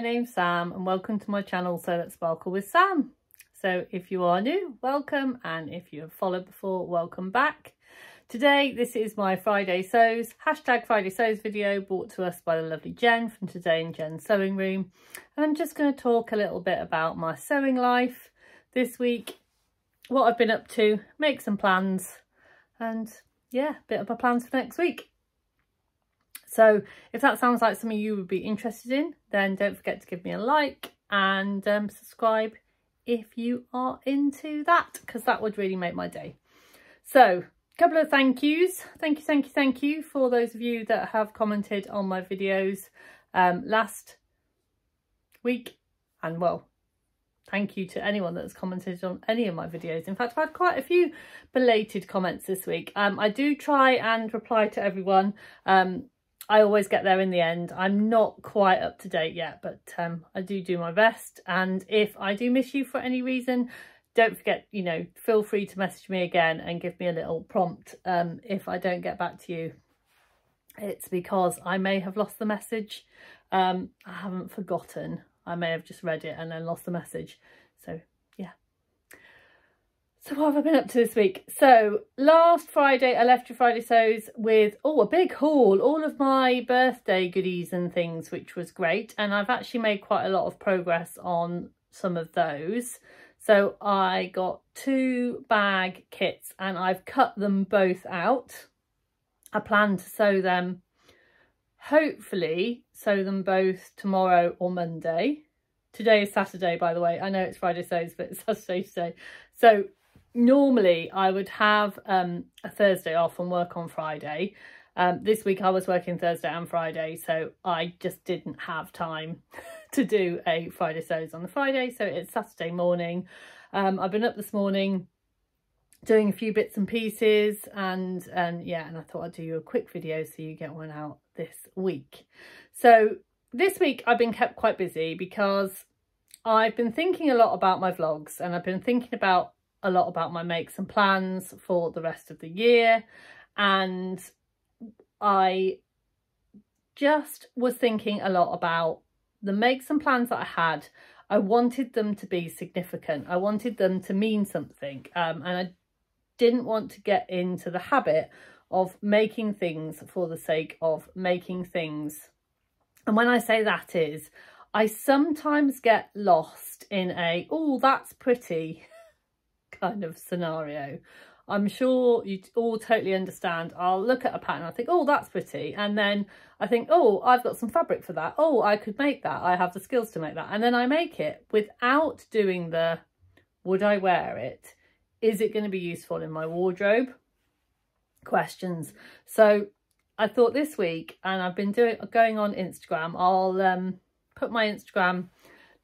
My name's Sam and welcome to my channel Sew Let's Sparkle with Sam. So if you are new, welcome and if you have followed before, welcome back. Today, this is my Friday Sews, hashtag Friday Sews video brought to us by the lovely Jen from Today in Jen's Sewing Room. And I'm just going to talk a little bit about my sewing life this week, what I've been up to, make some plans and yeah, a bit of my plans for next week. So if that sounds like something you would be interested in, then don't forget to give me a like and um, subscribe if you are into that, because that would really make my day. So a couple of thank yous. Thank you, thank you, thank you for those of you that have commented on my videos um, last week. And well, thank you to anyone that's commented on any of my videos. In fact, I've had quite a few belated comments this week. Um, I do try and reply to everyone. Um, I always get there in the end. I'm not quite up to date yet, but um, I do do my best. And if I do miss you for any reason, don't forget, you know, feel free to message me again and give me a little prompt um, if I don't get back to you. It's because I may have lost the message. Um, I haven't forgotten. I may have just read it and then lost the message. So so what have I been up to this week? So last Friday I left your Friday Sews with, oh, a big haul, all of my birthday goodies and things, which was great. And I've actually made quite a lot of progress on some of those. So I got two bag kits and I've cut them both out. I plan to sew them, hopefully sew them both tomorrow or Monday. Today is Saturday, by the way. I know it's Friday Sews, but it's Saturday today. So normally I would have um, a Thursday off and work on Friday. Um, this week I was working Thursday and Friday, so I just didn't have time to do a Friday sews on the Friday. So it's Saturday morning. Um, I've been up this morning doing a few bits and pieces and and yeah and I thought I'd do you a quick video so you get one out this week. So this week I've been kept quite busy because I've been thinking a lot about my vlogs and I've been thinking about a lot about my makes and plans for the rest of the year and I just was thinking a lot about the makes and plans that I had. I wanted them to be significant. I wanted them to mean something um, and I didn't want to get into the habit of making things for the sake of making things. And when I say that is, I sometimes get lost in a, oh, that's pretty kind of scenario. I'm sure you all totally understand. I'll look at a pattern, I think, oh, that's pretty. And then I think, oh, I've got some fabric for that. Oh, I could make that. I have the skills to make that. And then I make it without doing the, would I wear it? Is it going to be useful in my wardrobe? Questions. So I thought this week, and I've been doing going on Instagram, I'll um, put my Instagram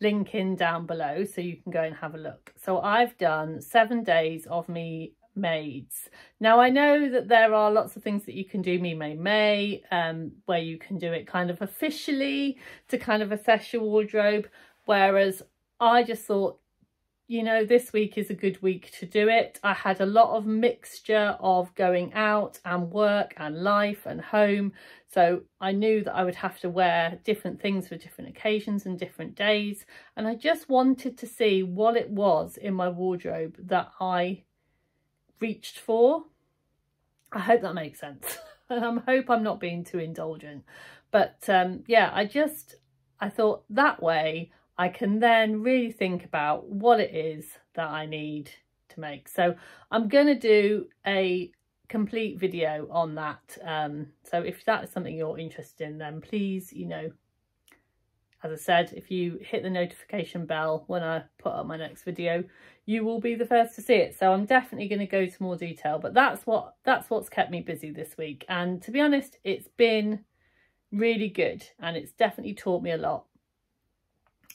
link in down below so you can go and have a look. So I've done seven days of me maids. Now I know that there are lots of things that you can do Me Made May um, where you can do it kind of officially to kind of assess your wardrobe whereas I just thought you know, this week is a good week to do it. I had a lot of mixture of going out and work and life and home. So I knew that I would have to wear different things for different occasions and different days. And I just wanted to see what it was in my wardrobe that I reached for. I hope that makes sense. I hope I'm not being too indulgent. But um, yeah, I just, I thought that way I can then really think about what it is that I need to make. So I'm going to do a complete video on that. Um, so if that is something you're interested in, then please, you know, as I said, if you hit the notification bell when I put up my next video, you will be the first to see it. So I'm definitely going to go to more detail, but that's what that's what's kept me busy this week. And to be honest, it's been really good and it's definitely taught me a lot.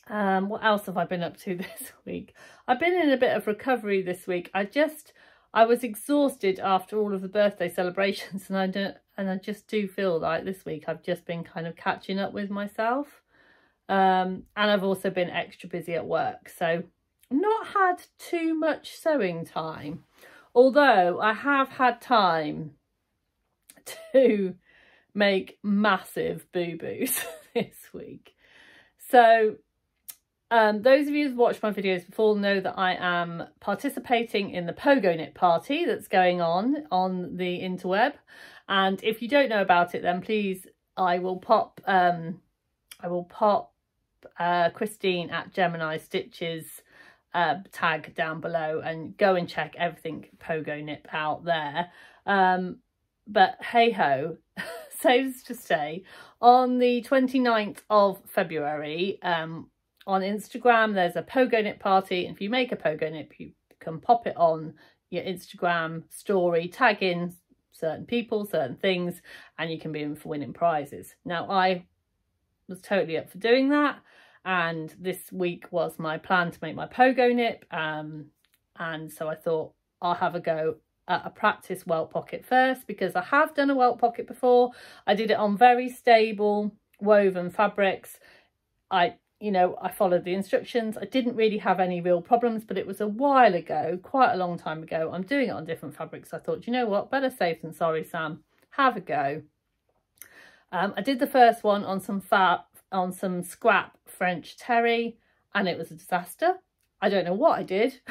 Um, what else have I been up to this week? I've been in a bit of recovery this week. I just, I was exhausted after all of the birthday celebrations and I don't, and I just do feel like this week I've just been kind of catching up with myself. Um, and I've also been extra busy at work. So not had too much sewing time. Although I have had time to make massive boo-boos this week. So um, those of you who've watched my videos before know that I am participating in the Pogonip party that's going on on the interweb. And if you don't know about it, then please, I will pop, um, I will pop uh, Christine at Gemini Stitcher uh, tag down below and go and check everything Pogonip out there. Um, but hey ho, saves to say, on the 29th of February, um, on Instagram, there's a Pogonip party. If you make a Pogonip, you can pop it on your Instagram story, tag in certain people, certain things, and you can be in for winning prizes. Now, I was totally up for doing that. And this week was my plan to make my Pogonip. Um, and so I thought I'll have a go at a practice welt pocket first because I have done a welt pocket before. I did it on very stable woven fabrics. I you know, I followed the instructions. I didn't really have any real problems, but it was a while ago, quite a long time ago. I'm doing it on different fabrics. I thought, you know what, better safe than sorry, Sam. Have a go. Um, I did the first one on some fat, on some scrap French terry, and it was a disaster. I don't know what I did.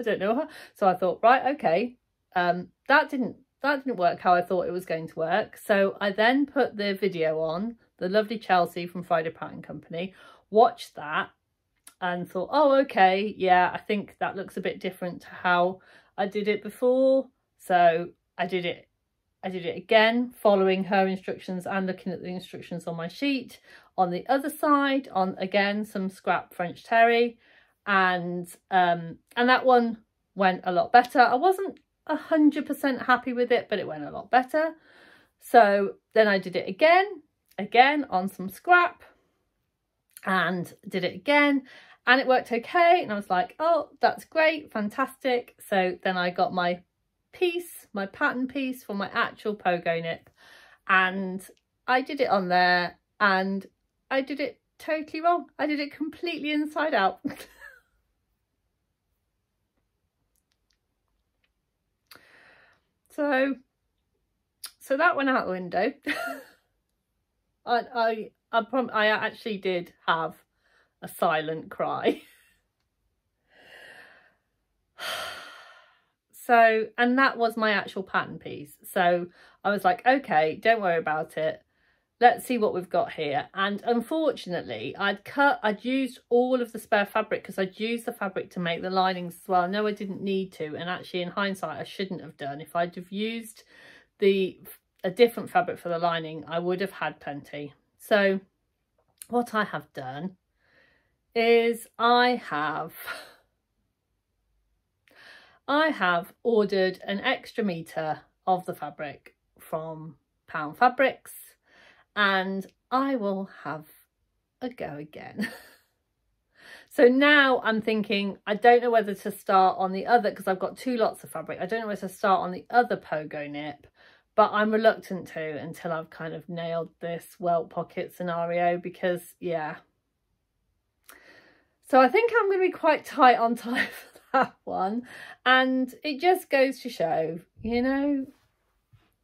I don't know. So I thought, right, okay, um, that didn't that didn't work how I thought it was going to work. So I then put the video on, the lovely Chelsea from Friday Pattern Company, watched that and thought, oh, okay, yeah, I think that looks a bit different to how I did it before. So I did it, I did it again, following her instructions and looking at the instructions on my sheet. On the other side, on again, some scrap French terry. And, um, and that one went a lot better. I wasn't a hundred percent happy with it, but it went a lot better. So then I did it again, again on some scrap and did it again and it worked okay and I was like oh that's great fantastic. So then I got my piece my pattern piece for my actual Pogonip and I did it on there and I did it totally wrong. I did it completely inside out. So so that went out the window. I, I I prom I actually did have a silent cry. so, and that was my actual pattern piece. So I was like, okay, don't worry about it. Let's see what we've got here. And unfortunately, I'd cut, I'd used all of the spare fabric because I'd used the fabric to make the linings as well. No, I didn't need to. And actually, in hindsight, I shouldn't have done. If I'd have used the a different fabric for the lining, I would have had plenty. So what I have done is I have I have ordered an extra metre of the fabric from Pound Fabrics and I will have a go again. so now I'm thinking, I don't know whether to start on the other, because I've got two lots of fabric. I don't know whether to start on the other Pogonip but I'm reluctant to until I've kind of nailed this welt pocket scenario because yeah. So I think I'm going to be quite tight on time for that one. And it just goes to show, you know,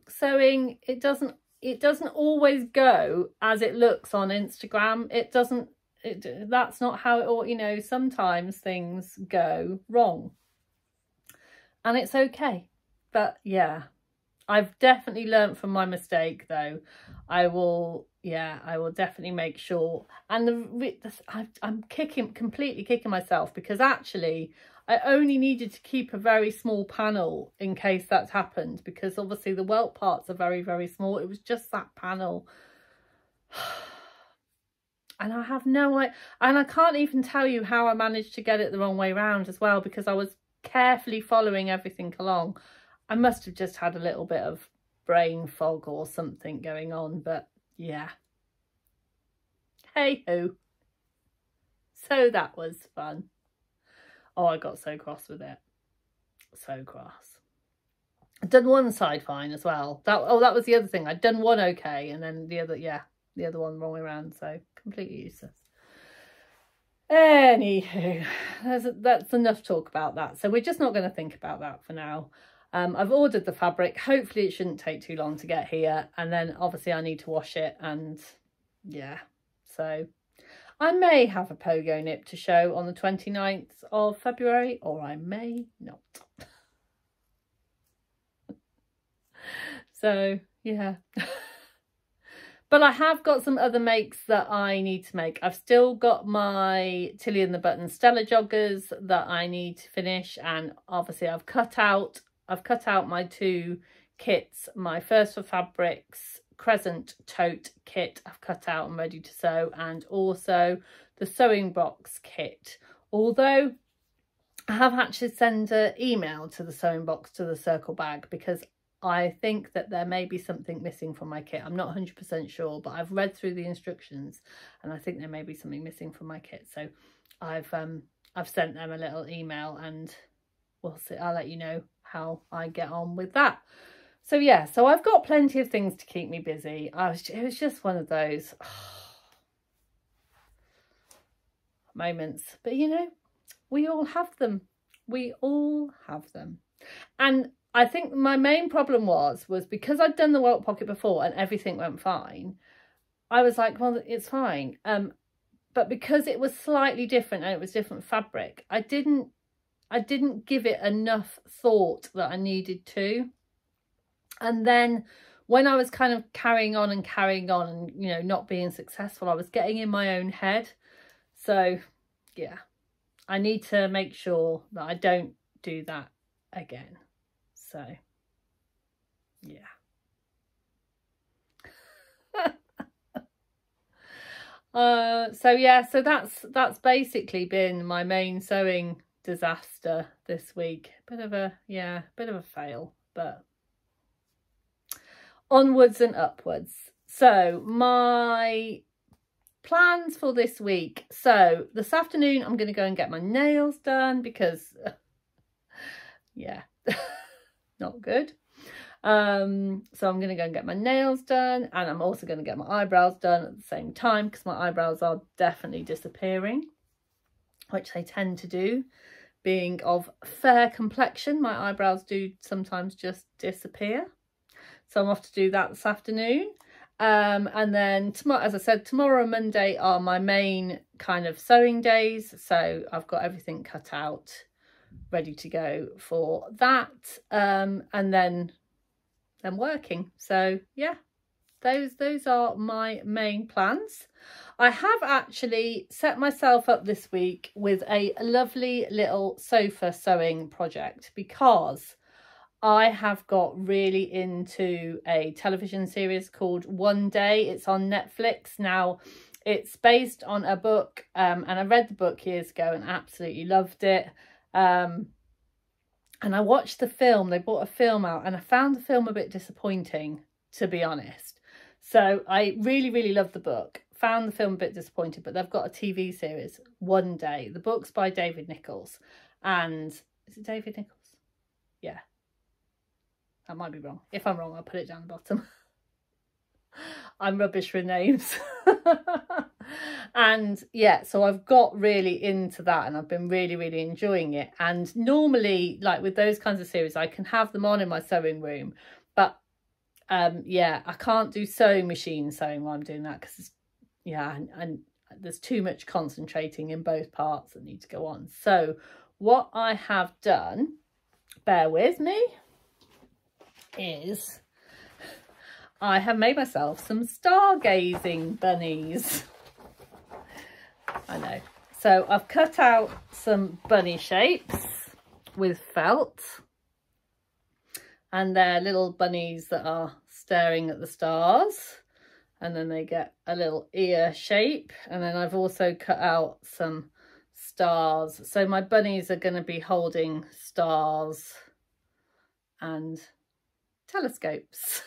sewing, it doesn't, it doesn't always go as it looks on Instagram. It doesn't, it, that's not how it all, you know, sometimes things go wrong. And it's okay. But yeah, I've definitely learned from my mistake though. I will, yeah, I will definitely make sure. And the, the I'm kicking, completely kicking myself because actually I only needed to keep a very small panel in case that's happened because obviously the welt parts are very, very small. It was just that panel. and I have no idea. And I can't even tell you how I managed to get it the wrong way round as well because I was carefully following everything along. I must have just had a little bit of brain fog or something going on, but yeah. Hey ho. So that was fun. Oh, I got so cross with it. So cross. I'd done one side fine as well. That Oh, that was the other thing. I'd done one okay and then the other, yeah, the other one wrong way around. So completely useless. Anywho, that's, that's enough talk about that. So we're just not going to think about that for now. Um, I've ordered the fabric. Hopefully it shouldn't take too long to get here. And then obviously I need to wash it and yeah. So I may have a Pogonip to show on the 29th of February or I may not. so yeah. But I have got some other makes that I need to make. I've still got my Tilly and the Button Stella joggers that I need to finish. And obviously I've cut out, I've cut out my two kits. My First for Fabrics Crescent Tote kit I've cut out and ready to sew. And also the sewing box kit. Although I have actually sent an email to the sewing box to the circle bag because I think that there may be something missing from my kit. I'm not 100% sure, but I've read through the instructions and I think there may be something missing from my kit. So I've um I've sent them a little email and we'll see. I'll let you know how I get on with that. So yeah, so I've got plenty of things to keep me busy. I was it was just one of those moments. But you know, we all have them. We all have them. And I think my main problem was, was because I'd done the welt pocket before and everything went fine, I was like, well, it's fine. Um, but because it was slightly different and it was different fabric, I didn't, I didn't give it enough thought that I needed to. And then when I was kind of carrying on and carrying on and, you know, not being successful, I was getting in my own head. So, yeah, I need to make sure that I don't do that again. So, yeah. uh, so yeah, so that's that's basically been my main sewing disaster this week. Bit of a yeah, bit of a fail, but onwards and upwards. So my plans for this week. So this afternoon I'm going to go and get my nails done because yeah. not good. Um, so I'm going to go and get my nails done and I'm also going to get my eyebrows done at the same time because my eyebrows are definitely disappearing, which they tend to do. Being of fair complexion, my eyebrows do sometimes just disappear. So I'm off to do that this afternoon. Um, and then tomorrow, as I said, tomorrow and Monday are my main kind of sewing days. So I've got everything cut out ready to go for that um, and then then working so yeah those those are my main plans I have actually set myself up this week with a lovely little sofa sewing project because I have got really into a television series called One Day. It's on Netflix. Now, it's based on a book um, and I read the book years ago and absolutely loved it. Um, and I watched the film, they brought a film out and I found the film a bit disappointing, to be honest. So I really, really love the book, found the film a bit disappointed, but they've got a TV series, One Day. The book's by David Nicholls. And is it David Nicholls? Yeah. That might be wrong. If I'm wrong, I'll put it down the bottom. I'm rubbish with names. and yeah, so I've got really into that and I've been really, really enjoying it. And normally, like with those kinds of series, I can have them on in my sewing room. But um, yeah, I can't do sewing machine sewing while I'm doing that because yeah, and, and there's too much concentrating in both parts that need to go on. So what I have done, bear with me, is I have made myself some stargazing bunnies. I know. So I've cut out some bunny shapes with felt. And they're little bunnies that are staring at the stars. And then they get a little ear shape. And then I've also cut out some stars. So my bunnies are going to be holding stars and telescopes.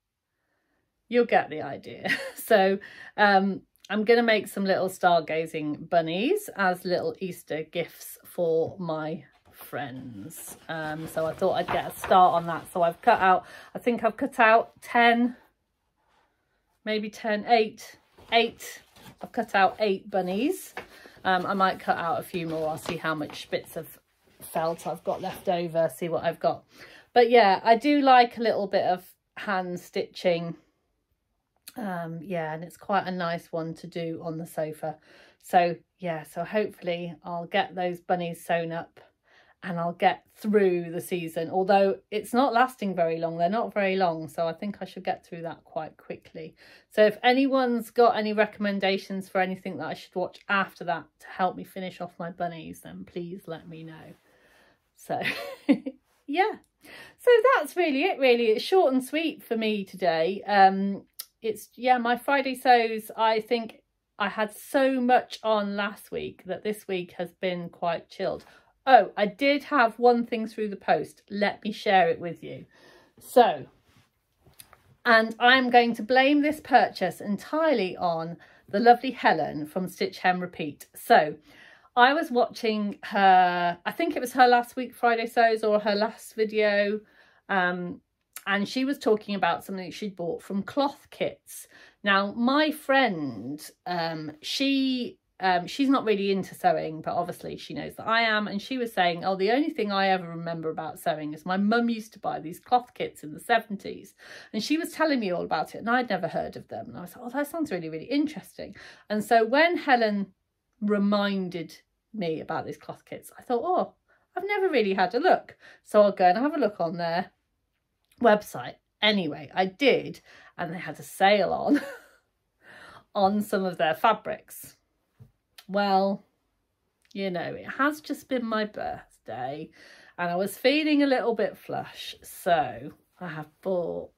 You'll get the idea. So um, I'm going to make some little stargazing bunnies as little Easter gifts for my friends. Um, so I thought I'd get a start on that. So I've cut out, I think I've cut out 10, maybe 10, 8, 8. I've cut out 8 bunnies. Um, I might cut out a few more. I'll see how much bits of felt I've got left over, see what I've got. But yeah, I do like a little bit of hand stitching Um, yeah, and it's quite a nice one to do on the sofa. So yeah, so hopefully I'll get those bunnies sewn up and I'll get through the season. Although it's not lasting very long. They're not very long. So I think I should get through that quite quickly. So if anyone's got any recommendations for anything that I should watch after that to help me finish off my bunnies, then please let me know. So yeah. So that's really it really. It's short and sweet for me today. Um it's yeah, my Friday sews I think I had so much on last week that this week has been quite chilled. Oh, I did have one thing through the post. Let me share it with you. So, and I'm going to blame this purchase entirely on the lovely Helen from Stitch Rip Repeat. So, I was watching her, I think it was her last week Friday Sews or her last video. Um, and she was talking about something she'd bought from Cloth Kits. Now, my friend, um, she um, she's not really into sewing, but obviously she knows that I am. And she was saying, oh, the only thing I ever remember about sewing is my mum used to buy these cloth kits in the 70s. And she was telling me all about it and I'd never heard of them. And I was like, oh, that sounds really, really interesting. And so when Helen reminded me about these cloth kits, I thought, oh, I've never really had a look. So I'll go and have a look on their website. Anyway, I did. And they had a sale on, on some of their fabrics well, you know, it has just been my birthday and I was feeling a little bit flush. So I have bought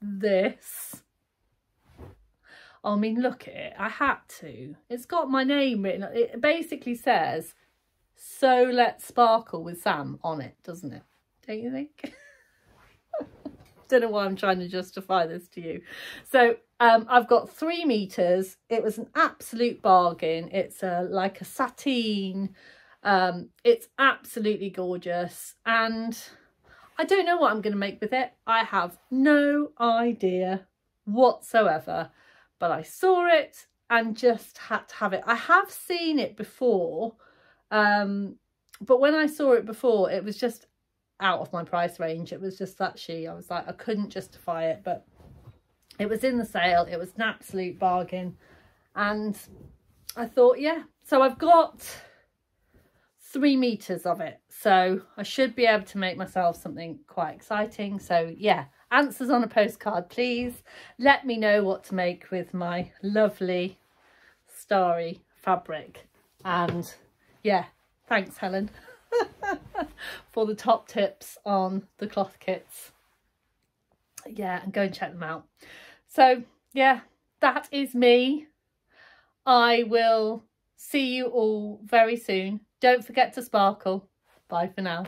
this. I mean, look at it. I had to. It's got my name written. It basically says, so let's sparkle with Sam on it, doesn't it? Don't you think? don't know why I'm trying to justify this to you. So um, I've got three meters. It was an absolute bargain. It's a, like a sateen. Um, it's absolutely gorgeous. And I don't know what I'm going to make with it. I have no idea whatsoever. But I saw it and just had to have it. I have seen it before. Um, but when I saw it before, it was just out of my price range. It was just that she, I was like, I couldn't justify it, but it was in the sale. It was an absolute bargain. And I thought, yeah. So I've got three meters of it. So I should be able to make myself something quite exciting. So yeah, answers on a postcard, please. Let me know what to make with my lovely starry fabric. And yeah, thanks, Helen. for the top tips on the cloth kits. Yeah, and go and check them out. So, yeah, that is me. I will see you all very soon. Don't forget to sparkle. Bye for now.